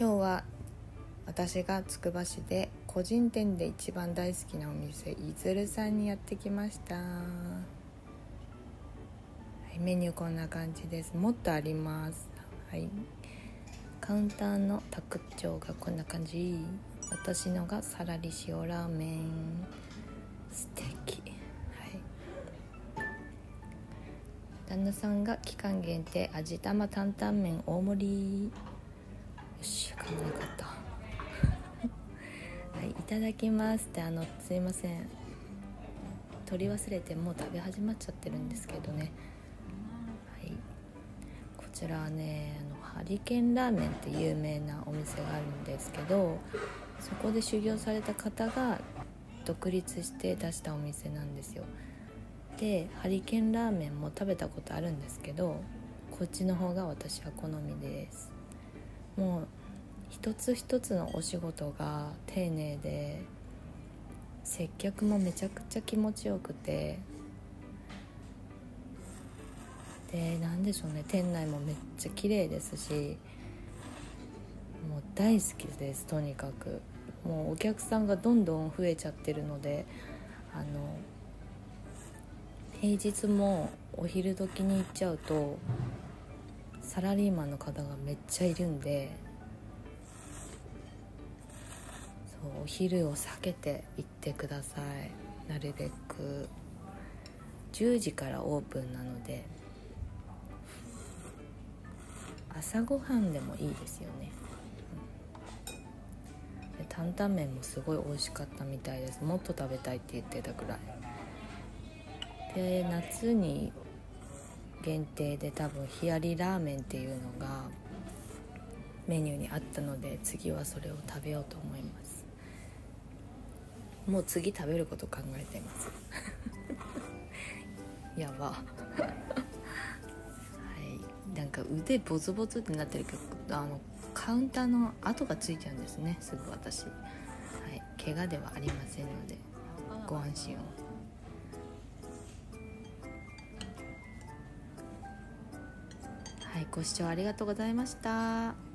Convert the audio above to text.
今日は私がつくば市で個人店で一番大好きなお店いずるさんにやってきました、はい、メニューこんな感じです。もっとあります。はい。カウンターの特徴がこんな感じ。私のがさらり塩ラーメン。素敵。はい。旦那さんが期間限定味玉担々麺大盛り。し噛まなかった。はいいただきますってあのすいません。取り忘れてもう食べ始まっちゃってるんですけどね。はい。こちらはねあのハリケーンラーメンって有名なお店があるんですけどそこで修行された方が独立して出したお店なんですよ。でハリケーンラーメンも食べたことあるんですけどこっちの方が私は好みです。もう一つ一つのお仕事が丁寧で接客もめちゃくちゃ気持ちよくてで何でしょうね店内もめっちゃ綺麗ですしもう大好きですとにかく。もうお客さんがどんどん増えちゃってるのであの平日もお昼時に行っちゃうとサラリーマンの方がめっちゃいるんでそうお昼を避けて行ってください。なるべく。10時からオープンなので朝ごはんでもいいですよね、担々麺もすごい美味しかったみたいです。もっと食べたいって言ってたくらい。で夏に限定で多分冷やりラーメンっていうのがメニューにあったので次はそれを食べようと思います。もう次食べること考えてます。やば。はい。なんか腕ボツボツってなってるけどあのカウンターの跡がついちゃうんですね。すぐ私。はい。怪我ではありませんのでご安心を。はい、ご視聴ありがとうございました。